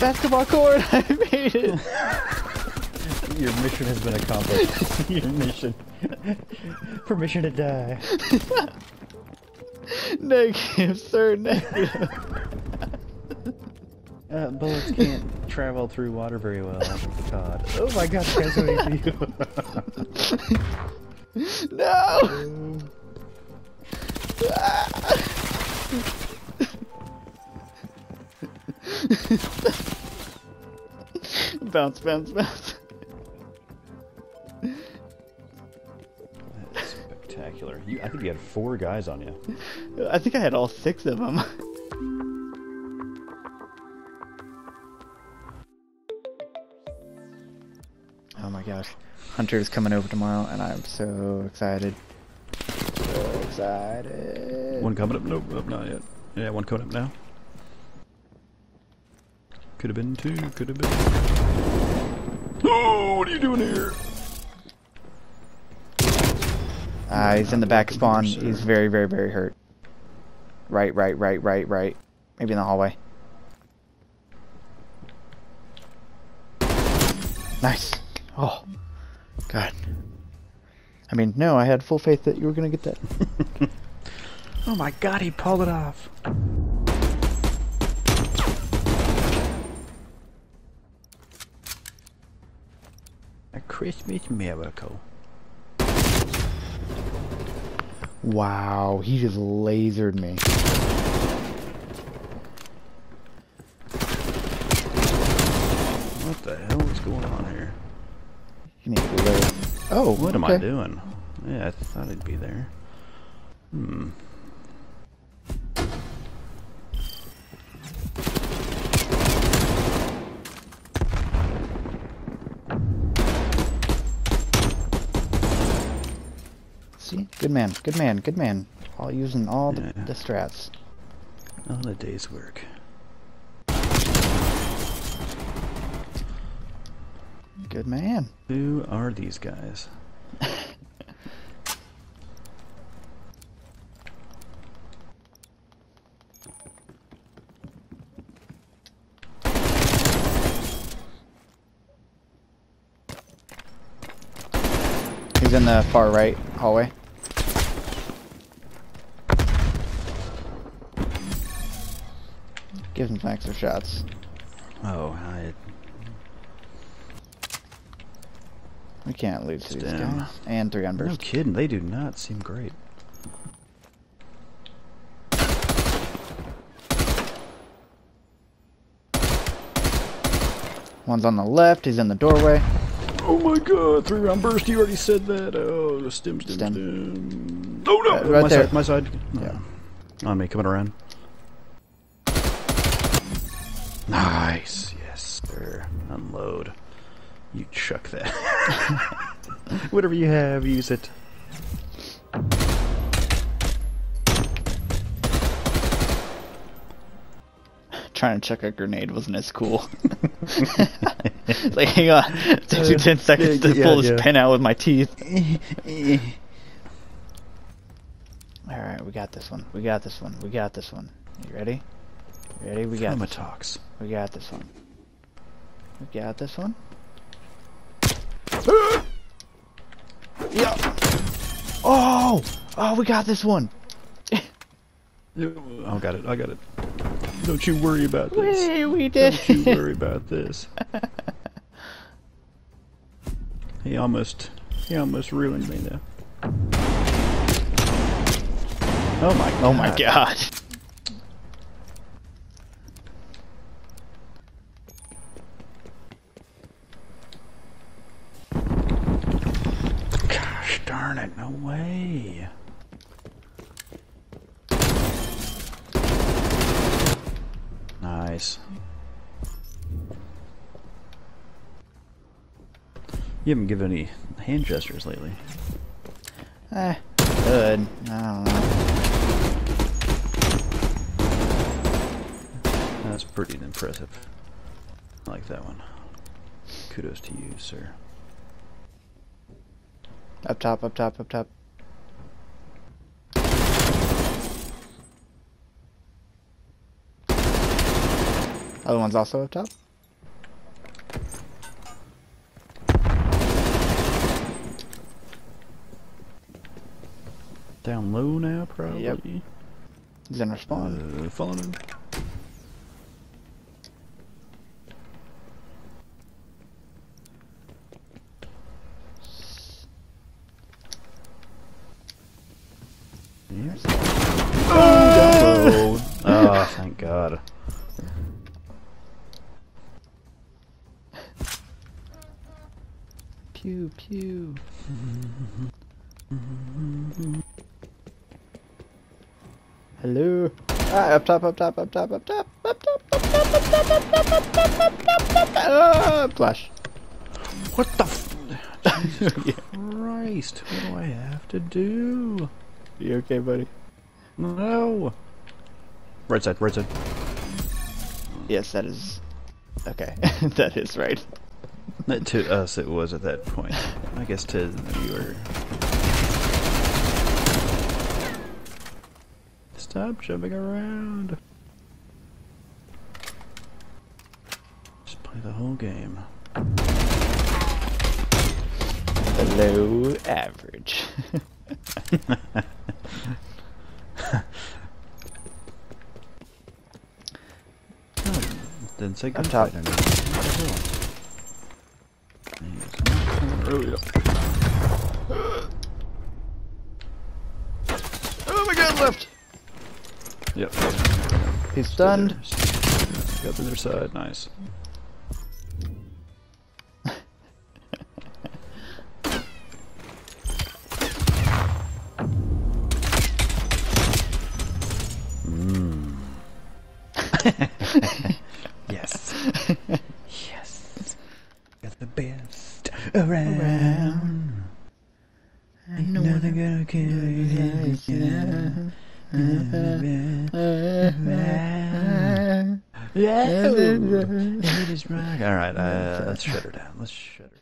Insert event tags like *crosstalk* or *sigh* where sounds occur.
Basketball court! *laughs* I made it! *laughs* Your mission has been accomplished. *laughs* Your mission. Permission to die. negative, sir, negative. Uh, bullets can't travel through water very well. God. Oh my god, this guy's so AP. no! *laughs* bounce, bounce, bounce. That's spectacular. You, I think you had four guys on you. I think I had all six of them. Oh my gosh. Hunter is coming over tomorrow, and I'm so excited. So excited. One coming up? Nope, nope, not yet. Yeah, one coming up now. Could have been two, could have been. Oh, what are you doing here? Ah, he's in the back spawn. He's very, very, very hurt. Right, right, right, right, right. Maybe in the hallway. Nice. Oh, God. I mean, no, I had full faith that you were going to get that. *laughs* Oh my god, he pulled it off. Christmas miracle. Wow, he just lasered me. What the hell is going on here? You need to. Oh, What am. I doing? Yeah, I thought I'd be there. Hmm. See? Good man, good man, good man. All using all the, Yeah. the strats. All a day's work. Good man. Who are these guys? He's in the far right hallway. Give him some extra shots. Oh, I We can't lose to these Stim. guys. And three on no kidding. They do not seem great. One's on the left. He's in the doorway. Oh my god, three round burst, you already said that. Oh, stim, stim, Stim. stim. Oh no, Uh, right my there. side, my side. Yeah. On me, coming around. Nice, yes, sir. Unload. You chuck that. *laughs* Whatever you have, use it. Trying to chuck a grenade wasn't as cool. *laughs* Like, hang on. It takes you uh, 10 seconds to yeah, pull this pin out with my teeth. *laughs* Alright, we got this one. We got this one. We got this one. You ready? You ready? We got Trauma this one. We got this one. We got this one. yeah. Oh! Oh, we got this one. Oh, got it. I got it. Don't you worry about this. Hey, we did. Don't you worry about this. *laughs* He almost, he almost ruined me though. Oh my! oh my god. Gosh darn it! No way. Nice. You haven't given any hand gestures lately. Eh, good. I don't know. That's pretty impressive. I like that one. Kudos to you, sir. Up top, up top, up top. Other one's also up top. Down low now, probably. Yep. He's in respawn. Uh, following him. Yes. Oh, oh, thank God. Pew pew. Hello. Ah, up top, up top, up top, up top, up top, up top, up top, up top, up top, up top, up top. Ah, flash. What the? F- Jesus Christ! What do I have to do? You okay, buddy? No. Right side. Right side. Yes, that is. Okay, *laughs* that is right. To us, it was at that point. I guess to the viewer. Stop jumping around. Just play the whole game. Below average. *laughs* Didn't say Up gunfight top. or anything. What the hell? oh my god, left! Yep. He's stunned. Got the other side. Nice. *laughs* yes. yes. Got the best around. Ain't nothing gonna kill you. Is right. All right, uh, let's shut her down. Let's shut her.